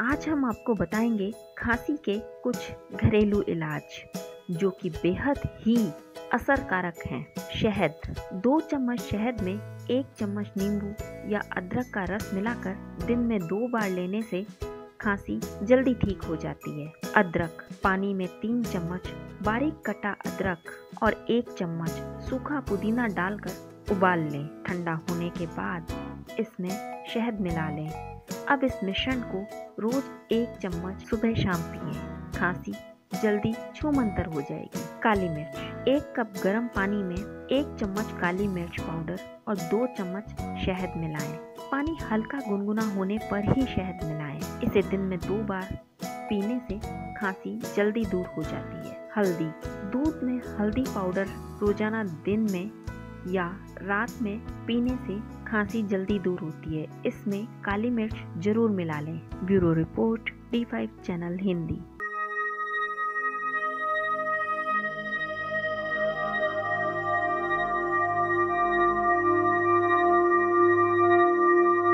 आज हम आपको बताएँगे खांसी के कुछ घरेलू इलाज, जो कि बेहद ही असरकारक हैं। शहद, दो चम्मच शहद में एक चम्मच नींबू या अदरक का रस मिलाकर दिन में दो बार लेने से खांसी जल्दी ठीक हो जाती है। अदरक, पानी में तीन चम्मच बारीक कटा अदरक और एक चम्मच सूखा पुदीना डालकर उबाल लें। ठंडा होने के बाद इसमें शहद मिला लें अब इस मिश्रण को रोज एक चम्मच सुबह शाम पिए खांसी जल्दी छूमंतर हो जाएगी काली मिर्च, एक कप गर्म पानी में एक चम्मच काली मिर्च पाउडर और दो चम्मच शहद मिलाएँ। पानी हल्का गुनगुना होने पर ही शहद मिलाएँ। इसे दिन में दो बार पीने से खांसी जल्दी दूर हो जाती है हल्दी, दूध में हल्दी पाउडर रोज़ाना दिन में या रात में पीने से खांसी जल्दी दूर होती है। इसमें काली मिर्च ज़रूर मिला लें। Bureau report D five channel Hindi.